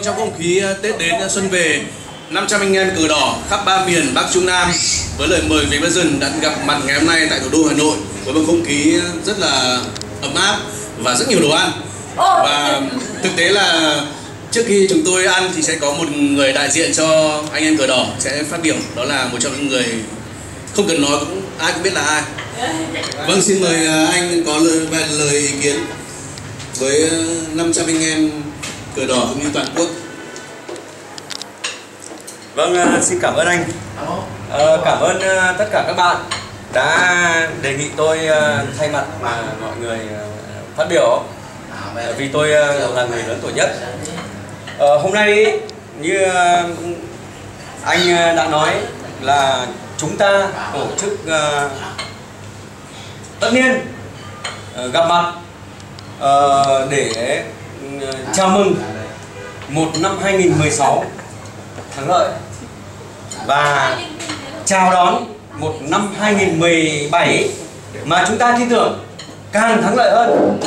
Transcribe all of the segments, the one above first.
Vâng, trong không khí ờ, Tết đến ờ, xuân về, 500 anh em cờ đỏ khắp ba miền Bắc Trung Nam với lời mời về Vision đã gặp mặt ngày hôm nay tại thủ đô Hà Nội với một không khí rất là ấm áp và rất nhiều đồ ăn. Và thực tế là trước khi chúng tôi ăn thì sẽ có một người đại diện cho anh em cờ đỏ sẽ phát biểu đó là một trong những người không cần nói cũng ai cũng biết là ai. Vâng, xin mời ờ, anh có lời, lời ý kiến với ờ, 500 anh em cờ đỏ cũng như toàn quốc. Vâng, à, xin cảm ơn anh. Ờ, cảm ơn à, tất cả các bạn đã đề nghị tôi à, thay mặt à, mọi người phát biểu vì tôi là người lớn tuổi nhất. Ờ, hôm nay như anh đã nói là chúng ta tổ chức tất niên à, gặp mặt ờ, để Ờ, chào mừng. Một năm 2016 thắng lợi. Và chào đón một năm 2017 mà chúng ta tin tưởng càng thắng lợi hơn.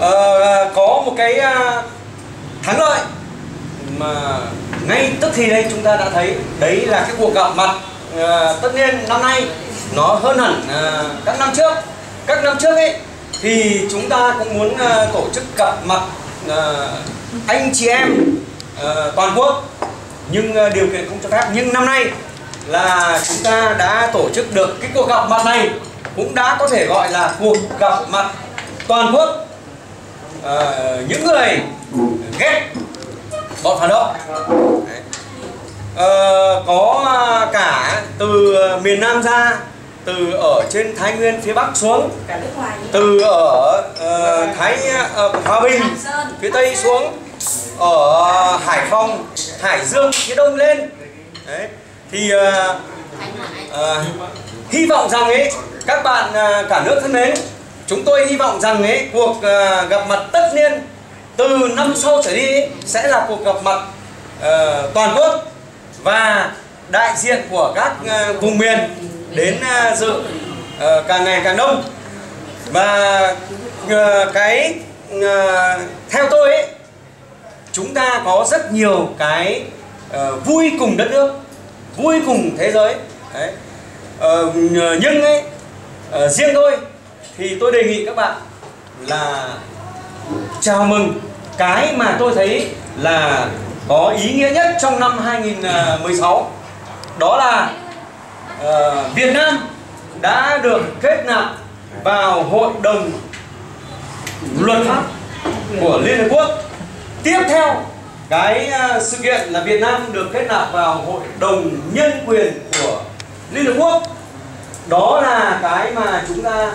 Ờ, có một cái à, thắng lợi mà ngay tức thì đây chúng ta đã thấy đấy là cái cuộc gặp mặt à, tất nhiên năm nay nó hơn hẳn à, các năm trước. Các năm trước ấy thì chúng ta cũng muốn à, tổ chức gặp mặt à, anh chị em à, toàn quốc. Nhưng à, điều kiện không cho phép. Nhưng năm nay là chúng ta đã tổ chức được cái cuộc gặp mặt này cũng đã có thể gọi là cuộc gặp mặt toàn quốc. À, những người ghét bọn phản động. À, có cả từ miền Nam ra từ ở trên Thái Nguyên phía Bắc xuống từ ở ờ, Thái ờ, Hòa Bình phía Tây xuống ở Hải Phòng Hải Dương phía Đông lên Đấy. thì Hải. ờ, hy vọng rằng ấy các bạn ờ, cả nước thân mến chúng tôi hy vọng rằng ấy cuộc ờ, gặp mặt tất niên từ năm sau trở đi ấy, sẽ là cuộc gặp mặt ờ, toàn quốc và đại diện của các ờ, vùng miền đến ờ, dự ờ, càng ngày càng đông. Và cái theo tôi ấy, chúng ta có rất nhiều cái vui cùng đất nước, vui cùng thế giới. Đấy. Nhưng ấy riêng tôi thì tôi đề nghị các bạn là chào mừng cái mà tôi thấy là có ý nghĩa nhất trong năm 2016 đó là uh, Việt Nam đã được kết nạp vào hội đồng luật pháp của Liên Hợp Quốc. Tiếp theo cái uh, sự kiện là Việt Nam được kết nạp vào hội đồng nhân quyền của Liên Hợp Quốc. Đó là cái mà chúng ta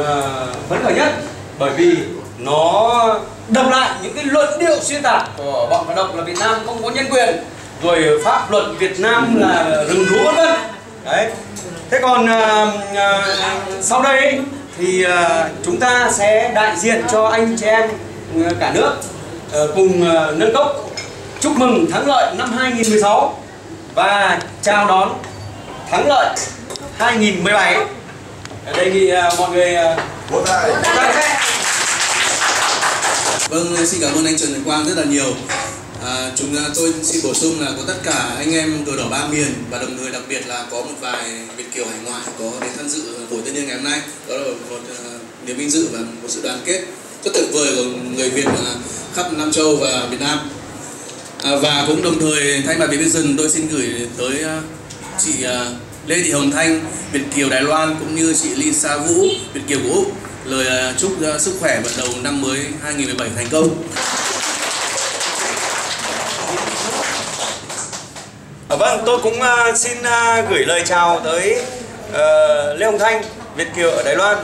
uh, phấn khởi nhất bởi vì nó đập lại những cái luận điệu xuyên tạc của bọn phản động là Việt Nam không có nhân quyền rồi pháp luật Việt Nam là rừng rú vân vân đấy thế còn à, à, sau đây thì à, chúng ta sẽ đại diện cho anh chị em à, cả nước à, cùng à, nâng cốc chúc mừng thắng lợi năm 2016 và chào đón thắng lợi 2017 đề nghị à, mọi người à, Vỗ tay. tay. Vâng, xin cảm ơn anh Trần Quang rất là nhiều. À, chúng tôi xin bổ sung là có tất cả anh em cờ đỏ ba miền và đồng thời đặc biệt là có một vài Việt kiều hải ngoại có đến tham dự buổi tân niên ngày hôm nay. Đó là một uh, niềm vinh dự và một sự đoàn kết rất tuyệt vời của người Việt khắp Nam Châu và Việt Nam. À, và cũng đồng thời thay mặt Việt Vision tôi xin gửi tới uh, chị uh, Lê Thị Hồng Thanh, Việt kiều Đài Loan cũng như chị Lisa Vũ, Việt kiều của Úc lời chúc sức khỏe và đầu năm mới 2017 thành công. Ờ, vâng, tôi cũng uh, xin uh, gửi lời chào tới uh, Lê Hồng Thanh, Việt Kiều ở Đài Loan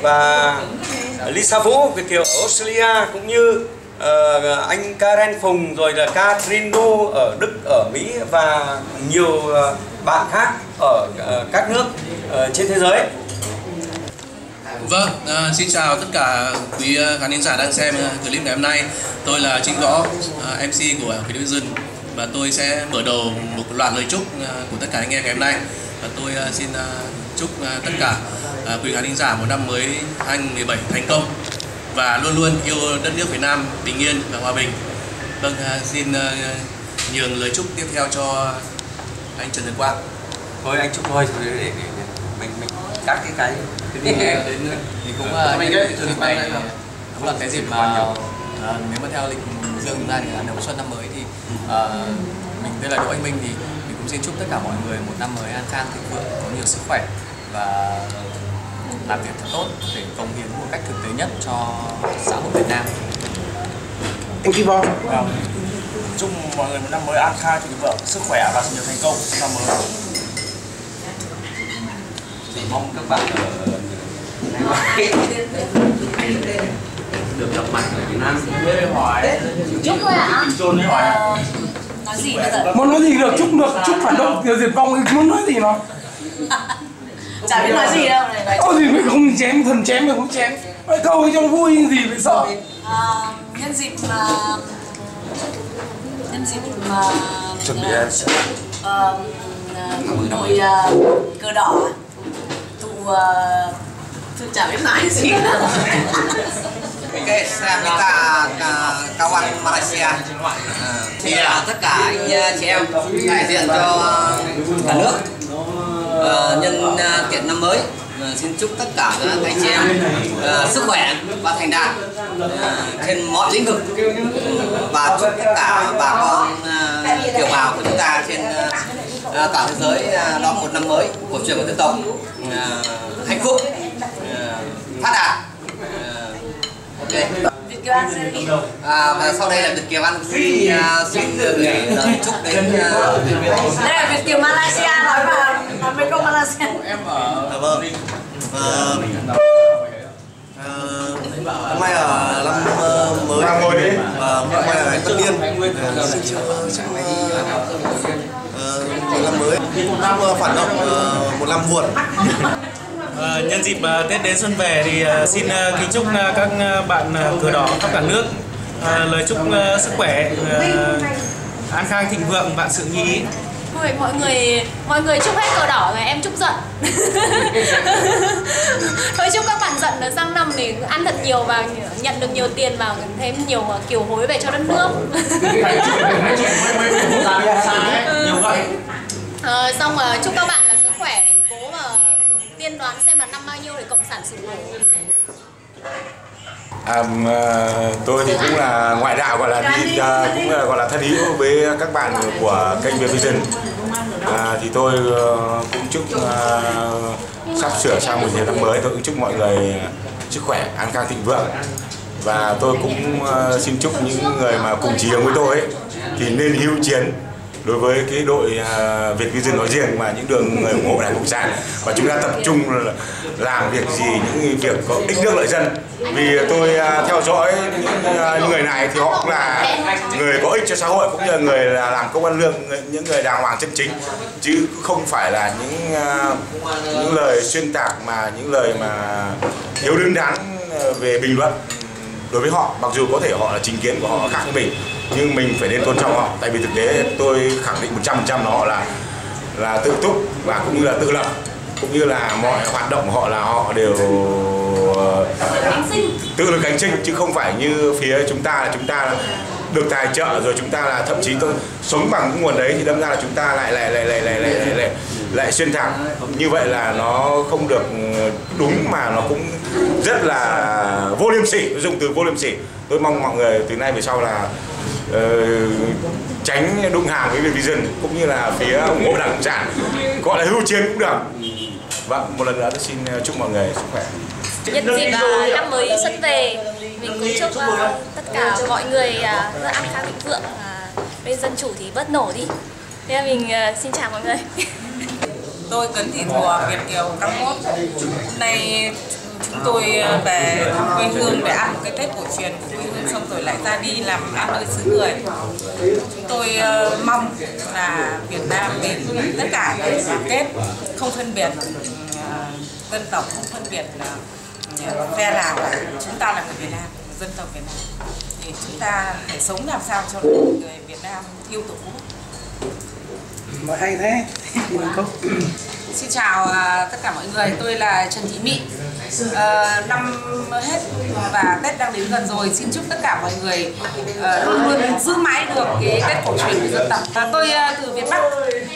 và Lisa Vũ, Việt Kiều ở Australia cũng như uh, anh Karen Phùng rồi là Catherine Du ở Đức, ở Mỹ và nhiều uh, bạn khác ở uh, các nước uh, trên thế giới. Vâng, uh, xin chào tất cả quý uh, khán giả đang xem uh, clip ngày hôm nay. Tôi là Trinh Võ, uh, MC của Việt Vision và tôi sẽ mở đầu một loạt lời chúc à, của tất cả anh em ngày hôm nay. Và tôi à, xin à, chúc tất cả quý khán thính giả một năm mới 2017 thành công và luôn luôn yêu đất nước Việt Nam bình yên và hòa bình. Vâng, xin nhường lời chúc tiếp theo cho anh Trần Nhật Quang. thôi anh chúc thôi để, để, để, mình mình cắt cái cái nữa thì cũng Mình uh, nhân cái- dịp này cũng là cái dịp mà ờ, nếu mà theo lịch dương ta thì là đầu xuân năm mới thì ờ, mình đây là Đỗ Anh Minh thì mình cũng xin chúc tất cả mọi người một năm mới an khang thịnh vượng có nhiều sức khỏe và làm việc thật tốt để cống hiến một cách thực tế nhất cho xã hội Việt Nam. Anh Kim Vâng. Chúc mọi người một năm mới an khang, thịnh vượng, sức khỏe và nhiều thành công trong năm mới. chỉ mong các bạn ở được gặp mặt ở Việt Nam Chúc thôi ạ. Ấy hỏi Ờ, nói gì bây giờ? Muốn nói gì được, chúc được, chúc phản động, điều diệt vong, muốn nói gì nó? Chả biết nói gì đâu này. Nói Có gì mình không chém, thần chém mình không chém. Nói câu cho vui gì phải sợ? Ờ, nhân dịp mà nhân dịp mà Chuẩn bị ờ, ờ, đội ờ, cờ đỏ tụ ờ, tôi chả biết nói gì cái xem với cả, cả kawan Malaysia. Thì là tất cả anh uh, chị em đại diện cho à, cả nước. Uh, nhân uh, kiện năm mới. Uh, xin chúc tất cả các anh chị em sức khỏe và thành đạt trên mọi lĩnh vực. Và chúc tất cả bà con uh, kiều bào của chúng ta trên uh, cả thế giới uh, đón một năm mới cổ truyền của dân tộc. Hạnh phúc phát đạt Ờ, ok. Việt Kiều An sẽ đi. À, và sau đây là Việt Kiều An xin uh, xin gửi lời chúc đến uh, đây là Việt Kiều Malaysia nói vào nói với cô Malaysia. Dạ vâng. Ờ, ờ, năm nay là năm ờ, mới. Và năm nay là tất niên. Xin chúc chúc ờ, một năm mới. Ờ, phản động một năm buồn Ờ, nhân dịp ờ, Tết đến xuân về thì ờ, xin ờ, kính chúc ờ, các bạn ờ, cờ đỏ khắp cả nước. Ờ, lời chúc ờ, sức khỏe ờ, an khang thịnh vượng vạn sự như ý. Mọi, mọi người mọi người chúc hết cờ đỏ rồi em chúc giận. Thôi chúc các bạn giận là sang năm thì ăn thật nhiều và nhận được nhiều tiền và thêm nhiều kiều hối về cho đất nước. Nhiều vậy. Ờ, xong rồi chúc các bạn là sức khỏe để cố mà tiên đoán xem là năm bao nhiêu để cộng sản sụp đổ. À, tôi thì cũng là ngoại đạo gọi là đi à, cũng là gọi là thân hữu với các bạn của kênh Việt Vision. À, thì tôi ờ, cũng chúc à, sắp sửa sang một năm mới. Tôi cũng chúc mọi người sức khỏe an khang thịnh vượng. Và tôi cũng ờ, xin chúc những người mà cùng chí hướng với tôi ấy, thì nên hưu chiến đối với cái đội à, Việt Vision nói riêng mà những đường người ủng hộ Đảng Cộng sản. Và chúng ta tập trung là làm việc gì những việc có ích nước lợi dân. Vì tôi à, theo dõi những à, người này thì họ cũng là người có ích cho xã hội cũng như là người là làm công an lương người- những người đàng hoàng chân chính. Chứ không phải là những à, những lời xuyên tạc mà những lời mà thiếu đứng đắn về bình luận đối với họ mặc dù có thể họ là chính kiến của họ khác với mình nhưng mình phải nên tôn trọng họ. Tại vì thực tế tôi khẳng định 100% là họ là là tự túc và cũng như là tự lập cũng như là mọi hoạt động của họ là họ đều ờ, tự lực cánh sinh chứ không phải như phía chúng ta là chúng ta là được tài trợ rồi chúng ta là thậm chí tôi sống bằng cái nguồn đấy thì đâm ra là chúng ta lại lại lại lại lại lại lại, lại, lại xuyên tạc như vậy là nó không được đúng mà nó cũng rất là vô liêm sỉ. Tôi dùng từ vô liêm sỉ. Tôi mong mọi người từ nay về sau là uh, tránh đụng hàng với Việt Vision cũng như là phía ủng hộ đảng cộng sản. Gọi là hưu chiến cũng được. Vâng một lần nữa tôi xin ờ, chúc mọi người sức khỏe. Nhân dịp năm mới xuân về. Mình cũng chúc ờ, tất cả mọi người rất an khang thịnh vượng bên dân chủ thì bớt nổ đi. Thế là mình xin chào mọi người. Tôi Cấn Thị Thùa, Việt Kiều Campuchia. Hôm nay chúng tôi ờ, về thăm quê hương để ăn một cái Tết cổ truyền của quê hương xong rồi lại ra đi làm ăn nơi xứ người. Chúng tôi ờ, mong là Việt Nam mình tất cả đều đoàn kết, không phân biệt ờ, dân tộc, không phân biệt phe nào. Chúng ta là người Việt Nam, dân tộc Việt Nam. Thì chúng ta phải sống làm sao cho người Việt Nam yêu tổ quốc. Mà hay thế Nhìn không Xin chào à, tất cả mọi người, tôi là Trần Thị Mỹ. À, năm hết và Tết đang đến gần rồi, xin chúc tất cả mọi người à, luôn luôn giữ mãi được cái Tết cổ truyền của dân tộc. À, tôi à, từ Việt Bắc,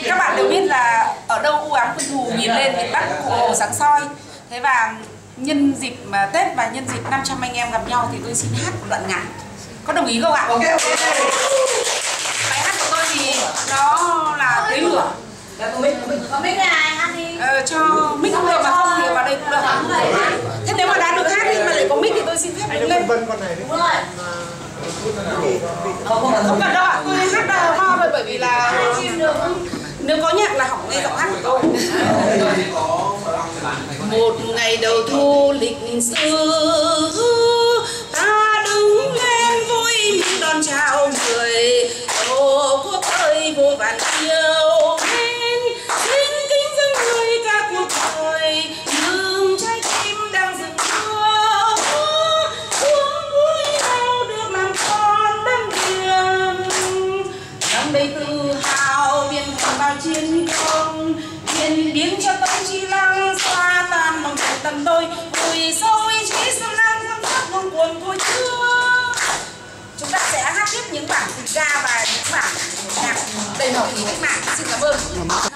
các bạn đều biết là ở đâu u ám quân thù nhìn lên Việt Bắc hồ sáng soi. Thế và nhân dịp mà Tết và nhân dịp 500 anh em gặp nhau thì tôi xin hát một đoạn ngắn. Có đồng ý không ạ? Của tôi thì nó là lửa. Có cái đi. Ờ, cho mic cũng được mà không thì vào đây cũng được. Thế nếu mà đã được hát đi mà lại có mic thì tôi xin phép đứng lên. Đúng rồi. Không cần đâu ạ tôi hát là ho bởi bởi vì là nếu có nhạc là hỏng nghe giọng hát của tôi. Một ngày đầu thu lịch sử Cristóbal. Xin cảm ơn.